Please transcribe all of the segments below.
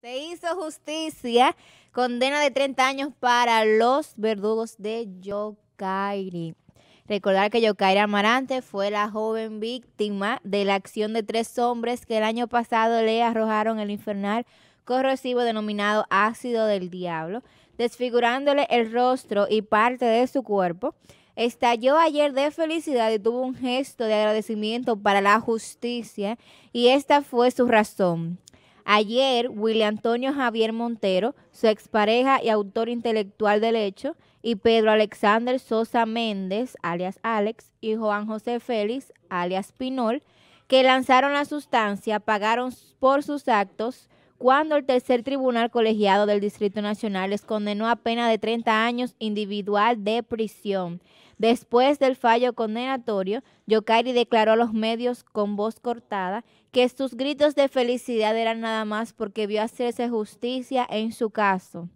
Se hizo justicia, condena de 30 años para los verdugos de Yokairi. Recordar que Yokairi Amarante fue la joven víctima de la acción de tres hombres que el año pasado le arrojaron el infernal corrosivo denominado ácido del diablo, desfigurándole el rostro y parte de su cuerpo. Estalló ayer de felicidad y tuvo un gesto de agradecimiento para la justicia y esta fue su razón. Ayer, William Antonio Javier Montero, su expareja y autor intelectual del hecho, y Pedro Alexander Sosa Méndez, alias Alex, y Juan José Félix, alias Pinol, que lanzaron la sustancia, pagaron por sus actos cuando el tercer tribunal colegiado del Distrito Nacional les condenó a pena de 30 años individual de prisión. Después del fallo condenatorio, Yokairi declaró a los medios con voz cortada que sus gritos de felicidad eran nada más porque vio hacerse justicia en su caso.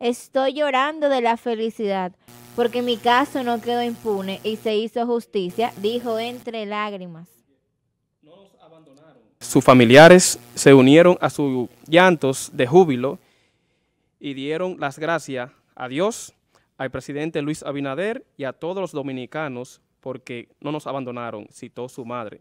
Estoy llorando de la felicidad porque mi caso no quedó impune y se hizo justicia, dijo entre lágrimas. Sus familiares se unieron a sus llantos de júbilo y dieron las gracias a Dios al presidente Luis Abinader y a todos los dominicanos porque no nos abandonaron, citó su madre.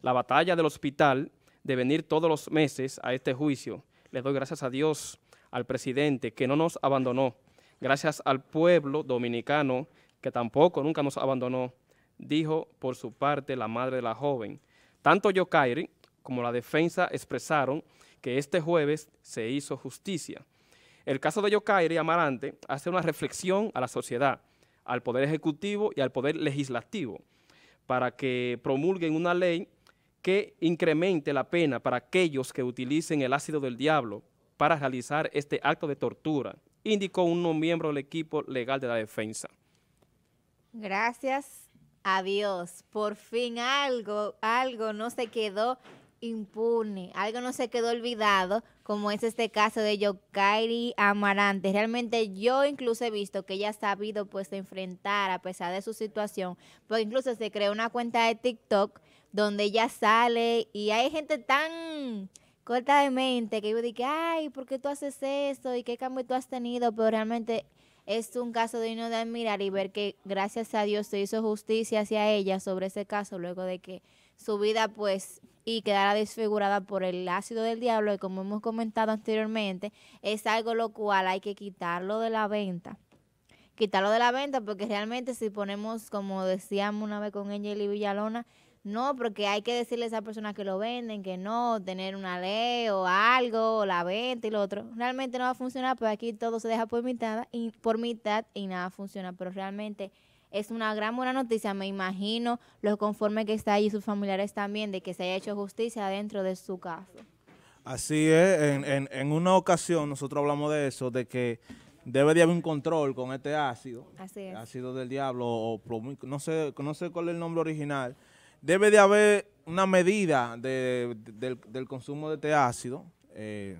La batalla del hospital de venir todos los meses a este juicio, le doy gracias a Dios, al presidente que no nos abandonó, gracias al pueblo dominicano que tampoco nunca nos abandonó, dijo por su parte la madre de la joven. Tanto Yokairi como la defensa expresaron que este jueves se hizo justicia. El caso de Yokairi Amarante hace una reflexión a la sociedad, al Poder Ejecutivo y al Poder Legislativo, para que promulguen una ley que incremente la pena para aquellos que utilicen el ácido del diablo para realizar este acto de tortura, indicó un miembro del equipo legal de la defensa. Gracias a Dios, por fin algo, algo no se quedó impune, algo no se quedó olvidado, como es este caso de Yokairi Amarante. Realmente yo incluso he visto que ella ha sabido pues enfrentar a pesar de su situación, porque incluso se creó una cuenta de TikTok donde ella sale y hay gente tan corta de mente que yo digo, ay, ¿por qué tú haces eso? ¿Y qué cambio tú has tenido? Pero realmente es un caso digno de admirar y ver que gracias a Dios se hizo justicia hacia ella sobre ese caso luego de que su vida pues y quedara desfigurada por el ácido del diablo y como hemos comentado anteriormente, es algo lo cual hay que quitarlo de la venta. Quitarlo de la venta porque realmente si ponemos, como decíamos una vez con Angel y Villalona, no, porque hay que decirle a esa persona que lo venden, que no, tener una ley o algo, o la venta y lo otro. Realmente no va a funcionar, pues aquí todo se deja por mitad y, por mitad y nada funciona, pero realmente es una gran buena noticia. Me imagino los conformes que está ahí y sus familiares también de que se haya hecho justicia dentro de su caso. Así es, en, en, una ocasión nosotros hablamos de eso, de que debe de haber un control con este ácido, Así ácido del diablo, o no sé, no sé cuál es el nombre original. Debe de haber una medida de, del, consumo de este ácido, eh,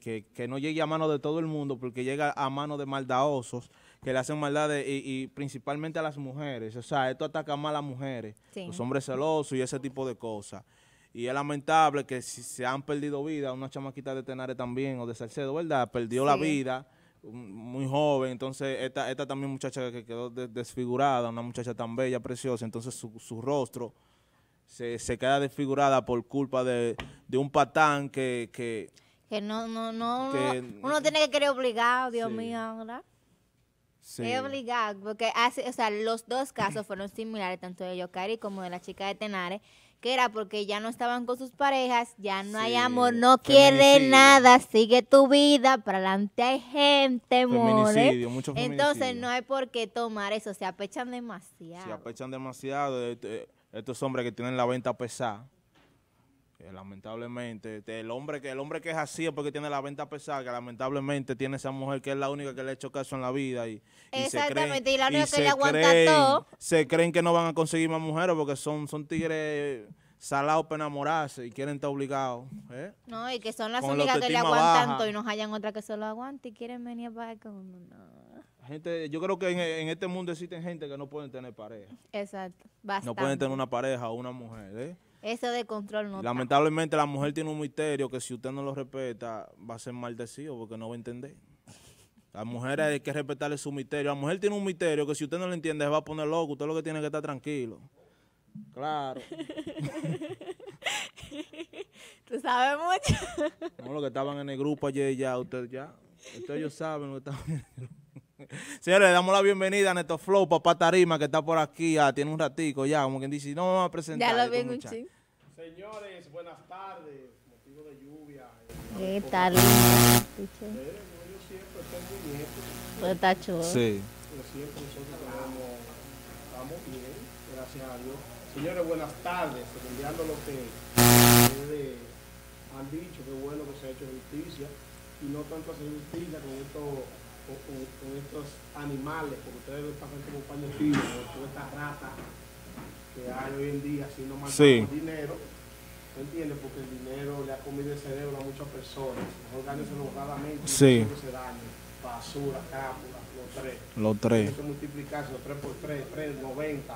que, que no llegue a mano de todo el mundo, porque llega a mano de maldadosos, que le hacen maldades y, principalmente a las mujeres. O sea, esto ataca más a las mujeres, los hombres celosos y ese tipo de cosas. Y es lamentable que si se han perdido vidas, una chamaquita de Tenares también, o de Salcedo, ¿verdad? Perdió la vida muy joven, entonces esta, esta también muchacha que quedó desfigurada, una muchacha tan bella, preciosa, entonces su, rostro se, se, queda desfigurada por culpa de, un patán que... Que, que no, no, no, uno tiene que querer obligado, Dios mío, ¿verdad? Es obligado, porque hace, o sea, los dos casos fueron similares, tanto de Yokari como de la chica de Tenares, que era porque ya no estaban con sus parejas, ya no hay amor, no quiere nada, sigue tu vida, para adelante hay gente, more. Entonces no hay por qué tomar eso, se apechan demasiado. Se apechan demasiado, este, estos hombres que tienen la venta pesada lamentablemente, este, el hombre que el hombre que es así es porque tiene la venta pesada, que lamentablemente tiene esa mujer que es la única que le ha hecho caso en la vida y, Exactamente, y, la única que le aguanta todo. Se creen que no van a conseguir más mujeres porque son, son tigres salados para enamorarse y quieren estar obligados. ¿eh? No, y que son las únicas que le aguantan todo y no hayan otra que se lo aguante y quieren venir para acá. Gente, yo creo que en, este mundo existen gente que no pueden tener pareja. Exacto, No pueden tener una pareja o una mujer, ¿eh? Eso de control no está. lamentablemente la mujer tiene un misterio que si usted no lo respeta va a ser maldecido porque no va a entender. A las mujeres hay que respetarle su misterio. La mujer tiene un misterio que si usted no lo entiende se va a poner loco. Usted lo que tiene que estar tranquilo. Claro. Tú sabes mucho. No, los que estaban en el grupo ayer ya, ustedes ya. Ustedes ellos saben lo que estaban en el grupo. Señores, le damos la bienvenida a Neto Flow, papá Tarima, que está por aquí, ya tiene un ratico ya, como quien dice, no vamos a presentar. Ya lo estos vi en un. Señores, buenas tardes. Motivo de lluvia. ¿Qué tal? Escuché. Yo siempre estoy muy bien. Pues está chulo. Sí. Pero siempre nosotros tenemos, estamos bien, gracias a Dios. Señores, buenas tardes. Enviando lo que ustedes han dicho, que bueno que se ha hecho justicia. Y no tanto hacer justicia con estos, con, con- con estos animales, porque ustedes lo pasan como paño fino, con todas estas ratas que hay hoy en día haciendo más Sí. dinero. ¿Me entiendes? Porque el dinero le ha comido el cerebro a muchas personas. Mejor gáneselo honradamente. Sí. no se dañe. Basura, cápula, los tres. Los tres. Que multiplicarse los 3 por 3, 3, 90.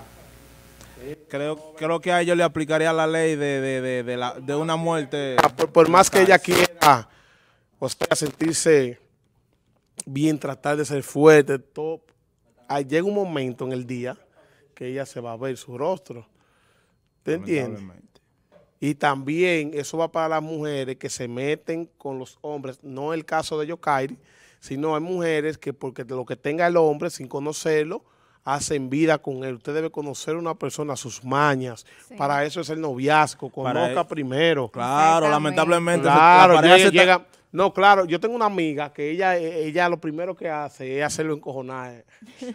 Creo, creo que a ellos le aplicaría la ley de, de, de, de la, de una muerte. Por, por más que ella quiera, o sea, sentirse bien, tratar de ser fuerte, todo, ah, llega un momento en el día que ella se va a ver su rostro. ¿Te entiendes? lamentablemente. Y también eso va para las mujeres que se meten con los hombres, no el caso de Yokairi, sino hay mujeres que porque de lo que tenga el hombre sin conocerlo, hacen vida con él. Usted debe conocer a una persona, sus mañas. Sí. Para eso es el noviazgo, conozca él. primero. Claro, lamentablemente. Claro, la pareja llega, se está- llega- no, claro, yo tengo una amiga que ella, ella lo primero que hace es hacerlo encojonar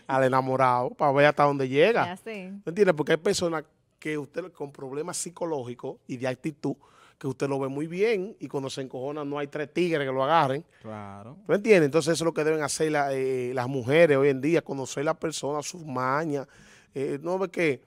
al enamorado para ver hasta dónde llega. Ya sé. ¿Me entiendes? Porque hay personas que usted con problemas psicológicos y de actitud que usted lo ve muy bien y cuando se encojona no hay tres tigres que lo agarren. Claro. ¿Me entiendes? Entonces eso es lo que deben hacer la- eh, las mujeres hoy en día, conocer a la persona, sus mañas. Eh, no ve que,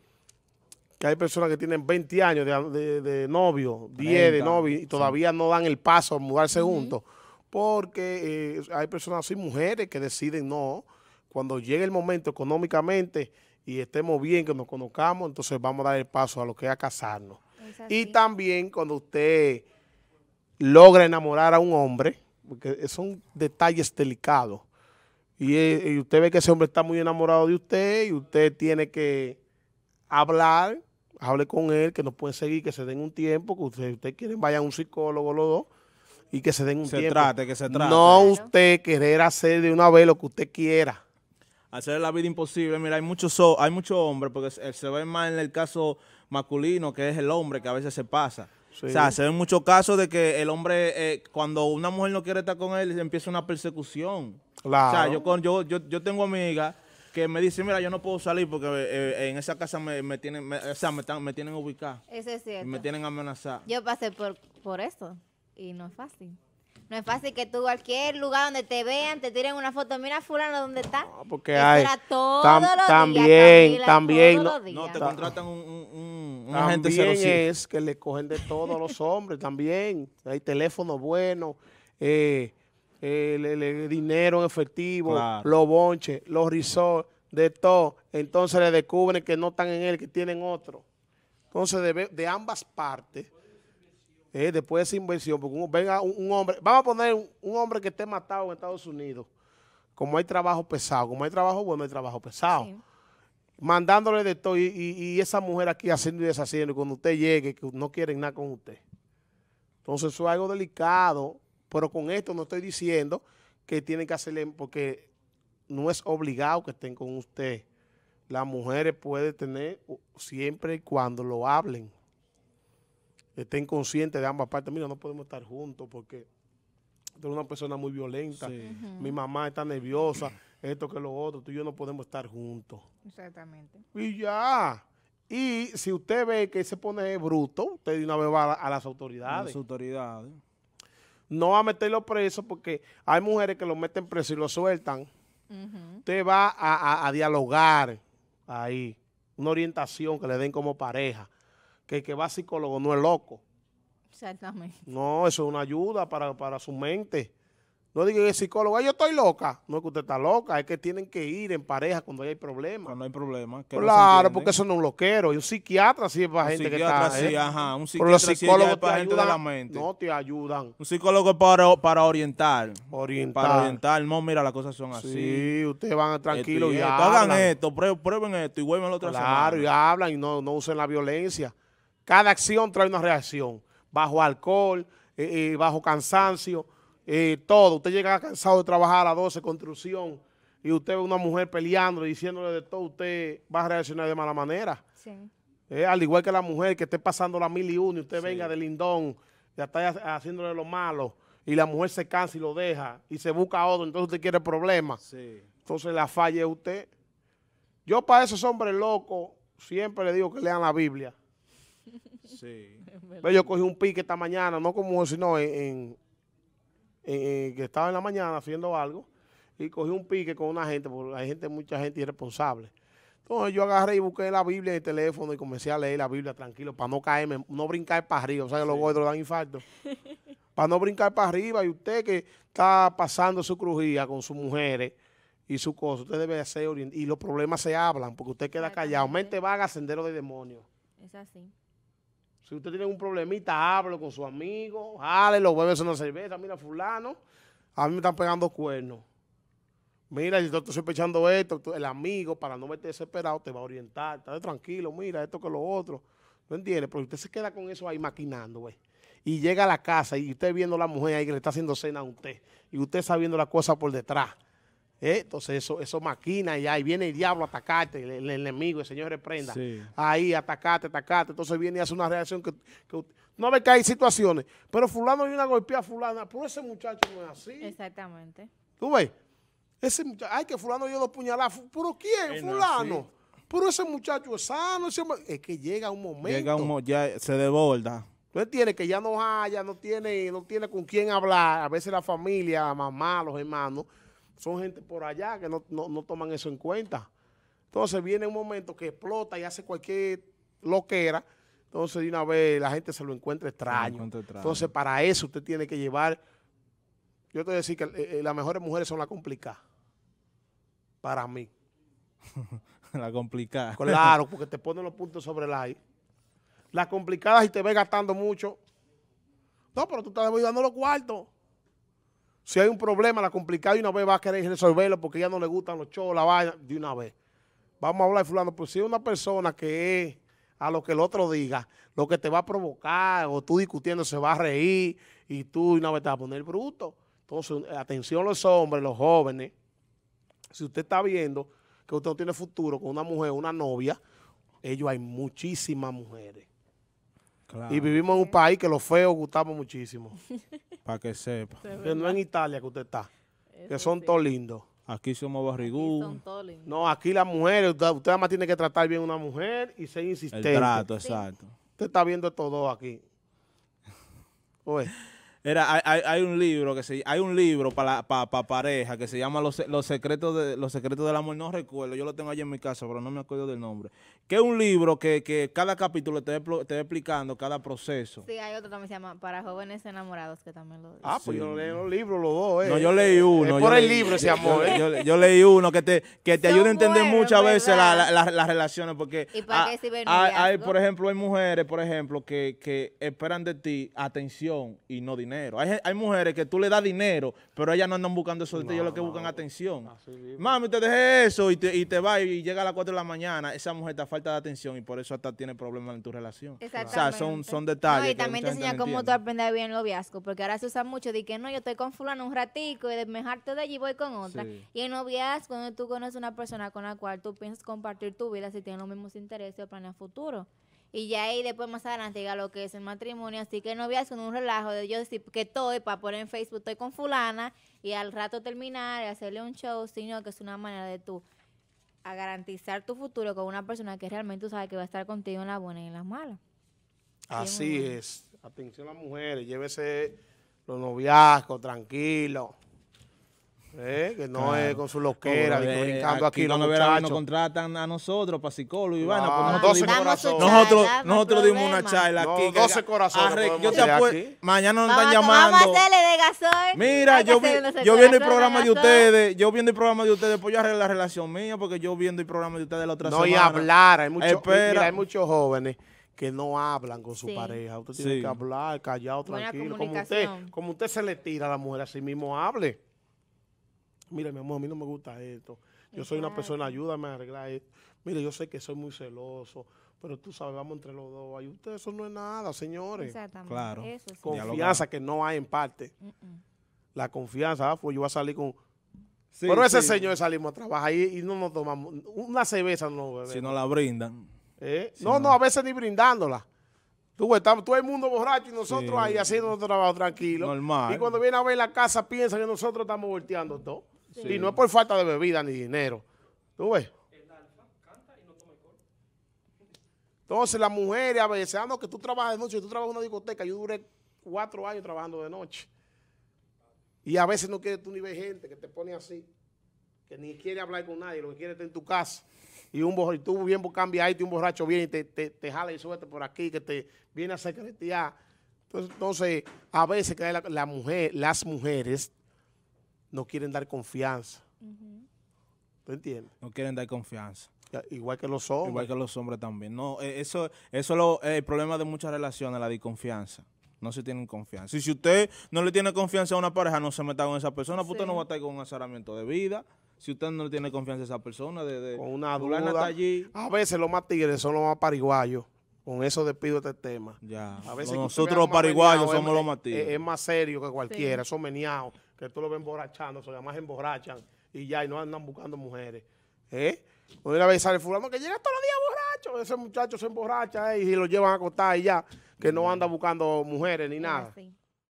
que hay personas que tienen 20 años de, de- de novio, 10 de 30, novio y todavía no dan el paso a mudarse juntos. Porque eh, hay personas así, mujeres, que deciden no. Cuando llegue el momento económicamente y estemos bien, que nos conozcamos, entonces vamos a dar el paso a lo que es a casarnos. Es Y también cuando usted logra enamorar a un hombre, porque son detalles delicados, y, y usted ve que ese hombre está muy enamorado de usted y usted tiene que hablar, hable con él, que no pueden seguir, que se den un tiempo, que usted, usted quiere vaya a un psicólogo los dos y que se den un Se tiempo. trate, que se trate. No usted querer hacer de una vez lo que usted quiera. hacer la vida imposible. Mira, hay muchos so- hay muchos hombres, porque se, se ve más en el caso masculino, que es el hombre, que a veces se pasa. Sí. O sea, se ven muchos casos de que el hombre, eh, cuando una mujer no quiere estar con él, empieza una persecución. Claro. O sea, yo, con, yo, yo, yo tengo amigas que me dicen, mira, yo no puedo salir porque eh, en esa casa me, me tienen, me- o sea, me, están- me tienen ubicado. Eso es Y cierto. me tienen amenazado. Yo pasé por, por eso y no es fácil. No es fácil que tú cualquier lugar donde te vean, te tiren una foto, mira fulano dónde está. No, porque Eso hay todos tam- los días, también, Camila, también, todos no- los días. No, te Ta- contratan un, un, un, un agente También 05. es que le cogen de todo a los hombres, también. Hay teléfonos buenos, eh, le- dinero en efectivo, Claro. los bonches, los resorts, de todo. Entonces le descubren que no están en él, que tienen otro. Entonces de, de ambas partes, eh, después de esa inversión, porque un- venga un, un hombre, vamos a poner un, un hombre que esté matado en Estados Unidos, como hay trabajo pesado, como hay trabajo bueno, hay trabajo pesado Sí. mandándole de todo y, y- y esa mujer aquí haciendo y deshaciendo y cuando usted llegue que no quieren nada con usted. Entonces eso es algo delicado, pero con esto no estoy diciendo que tienen que hacerle, porque no es obligado que estén con usted. Las mujeres pueden tener siempre y cuando lo hablen. Estén conscientes de ambas partes. Mira, no podemos estar juntos porque tú eres una persona muy violenta. Sí. Mi mamá está nerviosa, esto que lo otro. Tú y yo no podemos estar juntos. Exactamente. Y ya. Y si usted ve que se pone bruto, usted de una vez va a, la- a las A autoridades. Las autoridades. No va a meterlo preso porque hay mujeres que lo meten preso y lo sueltan. Ujú. Usted va a, a- a dialogar ahí. Una orientación que le den como pareja. Que el que va a psicólogo no es loco. Exactamente. No, eso es una ayuda para, para su mente. No digan el psicólogo, "Ay, yo estoy loca. No es que usted está loca, es que tienen que ir en pareja cuando hay problemas. Cuando hay problemas. no Claro, porque eso no es un loquero. Y un psiquiatra sí es para Un gente que psiquiatra está... sí, ¿eh? ajá. Un Pero psiquiatra los sí psicólogos es te para gente de la mente. No te ayudan. Un psicólogo para, para orientar. Orientar. Para orientar. No, mira, las cosas son así. Sí, ustedes van tranquilos y, esto. hablan. Hagan esto, prue- prueben esto y vuelven la otra Claro, y hablan y no, no usen la violencia. Cada acción trae una reacción. Bajo alcohol, eh, eh, bajo cansancio, eh, todo. Usted llega cansado de trabajar a las 12, construcción, y usted ve una mujer peleando, diciéndole de todo, usted va a reaccionar de mala manera. Sí. Eh, al igual que la mujer que esté pasando la mil y uno y usted Sí. venga de lindón, ya está ha- haciéndole lo malo, y la mujer se cansa y lo deja, y se busca otro, entonces usted quiere problemas. Sí. Entonces la falla es usted. Yo para esos hombres locos siempre le digo que lean la Biblia. Sí. Ve, Yo cogí un pique esta mañana, no como sino en, en- en- en que estaba en la mañana haciendo algo, y cogí un pique con una gente, porque hay gente, mucha gente irresponsable. Entonces yo agarré y busqué la Biblia en el teléfono y comencé a leer la Biblia tranquilo, para no caerme, no brincar para arriba, o sea que los gordos dan infarto. para no brincar para arriba, y usted que está pasando su crujía con sus mujeres y su cosa, usted debe hacer orient- y los problemas se hablan, porque usted queda callado. Mente vaga, sendero de demonios. Es así. Si usted tiene un problemita, háblelo con su amigo, jálelo, bébese una cerveza. Mira, fulano, a mí me están pegando cuernos. Mira, yo te estoy sospechando esto, el amigo, para no verte desesperado, te va a orientar. Estate tranquilo, mira, esto que lo otro. ¿No entiendes? Pero usted se queda con eso ahí maquinando, güey. Y llega a la casa y usted viendo a la mujer ahí que le está haciendo cena a usted. Y usted sabiendo la cosa por detrás. ¿Eh? Entonces eso, eso maquina y ahí viene el diablo a atacarte, el, el enemigo, el Señor reprenda Sí. ahí, atacate, atacate. Entonces viene y hace una reacción que, que no ve que hay situaciones. Pero fulano viene a golpear a fulana, pero ese muchacho no es así. Exactamente. ¿Tú ves? Ese muchacho, ay, que fulano dio dos puñaladas. ¿Pero quién? No fulano. Pero ese muchacho es sano. ese es que llega un momento. Llega un ya se desborda. Tú entiendes que ya no haya, no tiene, no tiene con quién hablar. A veces la familia, la mamá, los hermanos, son gente por allá que no, no- no toman eso en cuenta. Entonces viene un momento que explota y hace cualquier loquera. Entonces de una vez la gente se lo encuentra extraño. encuentra extraño. Entonces para eso usted tiene que llevar, yo te voy a decir que eh, eh, las mejores mujeres son las complicadas. Para mí. La complicada. Claro, porque te ponen los puntos sobre la I. Las complicadas y te ves gastando mucho. No, pero tú estás dando los cuartos. Si hay un problema, la complicada de una vez va a querer resolverlo porque ya no le gustan los shows, la vaina, de una vez. Vamos a hablar fulano, pues si es una persona que es a lo que el otro diga, lo que te va a provocar, o tú discutiendo se va a reír y tú de una vez te vas a poner bruto. Entonces, atención los hombres, los jóvenes, si usted está viendo que usted no tiene futuro con una mujer, una novia, ellos hay muchísimas mujeres. Claro, Y vivimos en un país que los feos gustamos muchísimo. para que sepa. que no en Italia que usted está, que son sí. todos lindos. Aquí somos barrigudos. No, aquí las mujeres, usted, usted además tiene que tratar bien a una mujer y ser El insistente. trato, exacto. Usted está viendo todo aquí. Oye, Era, hay, hay- hay un libro que se, hay un libro para pa, pa pareja que se llama los, los secretos de los secretos del amor. No recuerdo, yo lo tengo allí en mi casa, pero no me acuerdo del nombre. Que es un libro que, que cada capítulo te te va explicando cada proceso. Sí, hay otro también se llama Para jóvenes enamorados que también lo dice. ah, pues Sí. yo leo los libros los dos, eh. No, yo leí uno. Es por el leí- libro ese amor, yo, eh. yo- yo leí uno que te, que te ayuda a entender buenos, muchas veces la- la- la- las relaciones. Porque ¿Y para qué sirve el hay, hay, por ejemplo, hay mujeres, por ejemplo, que, que esperan de ti atención y no dinero. Hay, hay mujeres que tú le das dinero, pero ellas no andan buscando eso de ti, ellas lo que buscan atención. Así. Mami, te dejé eso y te, y te va y llega a las 4 de la mañana. Esa mujer te falta de atención y por eso hasta tiene problemas en tu relación. O sea, Exactamente. son, son detalles. No, y también te enseña no cómo tú aprender bien noviazgo, porque ahora se usa mucho de que no, yo estoy con fulano un ratico y de mejarte de allí voy con otra. Sí. Y en noviazgo, cuando tú conoces una persona con la cual tú piensas compartir tu vida si tienen los mismos intereses o planes futuro. Y ya ahí después más adelante llega lo que es el matrimonio, así que el noviazgo no es un relajo de yo decir que estoy para poner en Facebook estoy con fulana y al rato terminar y hacerle un show, sino que es una manera de tú a garantizar tu futuro con una persona que realmente tú sabes que va a estar contigo en las buenas y en las malas. Así es. Atención a las mujeres, llévese los noviazgos, tranquilo. Eh, que no Claro. es con su loquera, de que Eh, brincando aquí, los nos contratan a nosotros para psicólogos y No, vaina, pues Ah, nosotros 12 dimos- Damos su corazones. nosotros, nosotros dimos una charla No, aquí. que- 12 corazones arre- yo te aquí. Mañana nos Vamos, están a- vamos a llamando. hacerle de gasoil. Mira, yo, vi, yo viendo el programa de ustedes, yo viendo el programa de ustedes, pues yo arreglé la relación mía, porque yo viendo el programa de ustedes la otra No, y semana. hablar. Hay, mucho, Espera. mira, hay muchos jóvenes que no hablan con su Sí. pareja. Usted tiene que hablar, callado, Buena tranquilo. Como usted, como usted se le tira a la mujer, así mismo hable. Mire, mi amor, a mí no me gusta esto. Yo soy una persona, ayúdame a arreglar esto. Mire, yo sé que soy muy celoso, pero tú sabes, vamos entre los dos. Ay, usted eso no es nada, señores. Exactamente. Claro. Eso sí. Con- Confianza que no hay en parte. La confianza, ah, pues yo voy a salir con... Sí, pero ese sí. señor salimos a trabajar y, y no nos tomamos... Una cerveza no bebemos. Si no la brindan. ¿Eh? No, no. no, a veces ni brindándola. Tú estamos todo el mundo borracho y nosotros Sí. ahí haciendo nuestro trabajo tranquilo. Normal. Y cuando viene a ver la casa piensa que nosotros estamos volteando todo. Sí. Y no es por falta de bebida ni dinero. ¿Tú ves? Entonces las mujeres a veces, ah, no, que tú trabajas de noche, tú trabajas en una discoteca. Yo duré cuatro años trabajando de noche. Y a veces no quieres tú ni ver gente que te pone así, que ni quiere hablar con nadie, lo que quiere es estar en tu casa. Y un borracho, tú bien cambiadito y un borracho viene y te, te, te jala y suelta por aquí, que te viene a secretear. Entonces, entonces a veces que la, la mujer, las mujeres no quieren dar confianza. ¿Tú entiendes? No quieren dar confianza. Igual que los hombres. Igual que los hombres también. No, eh, eso, eso es lo- el problema de muchas relaciones, la desconfianza. No se tienen confianza. Y si usted no le tiene confianza a una pareja, no se meta con esa persona, pues usted Sí. no va a estar con un azaramiento de vida. Si usted no le tiene confianza a esa persona, de, de con una duda. está allí, A veces los más tigres son los más pariguayos. Con eso despido este tema. ya. A veces Nosotros los pariguayos somos los más es, tigres. es más serio que cualquiera, esos meneados, que tú lo ves emborrachando, además emborrachan y ya, y no andan buscando mujeres. ¿Eh? Una vez sale fulano que llega todos los días borracho, ese muchacho se emborracha eh, y lo llevan a acostar y ya, que no anda buscando mujeres ni nada. así.